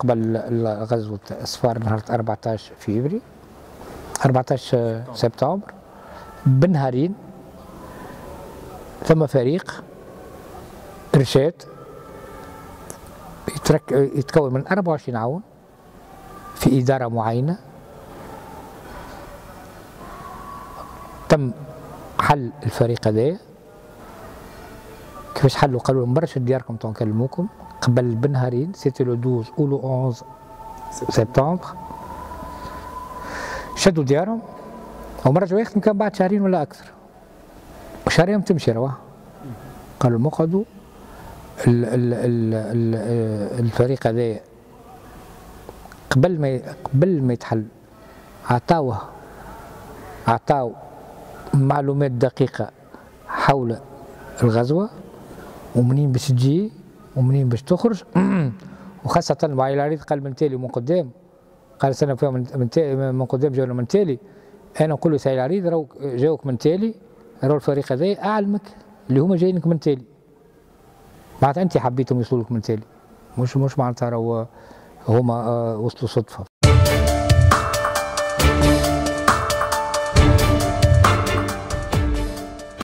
قبل غزوة صفار نهار 14 فيفري 14 سبتمبر. بنهارين ثم فريق إرشاد يتكون من 24 عون في إدارة معينة. تم حل الفريق هذايا كيفاش حلوا؟ قالوا لهم برشا دياركم تو نكلموكم قبل بنهارين سيتي لو 12 أو لو 11 سبتمبر. شدوا ديارهم. وما رجعوا يخدموا كان بعد شهرين ولا أكثر. شهرين تمشي رواه قالوا مقعدوا الفريق هذا. قبل ما قبل ما يتحل عطاوه عطاو معلومات دقيقة حول الغزوة. ومنين باش تجي ومنين باش تخرج. وخاصة مع العريض قال من تالي ومن قدام. قال سنة فيها من, تالي من قدام جاونا من تالي. أنا نقول له سعيد العريض راهو جاوك من تالي. راهو الفريق هذا أعلمك اللي هما جايينك من تالي. معناتها أنت حبيتهم يوصلوا لك من تالي. مش مش معناتها راهو هما آه، وصلوا صدفة.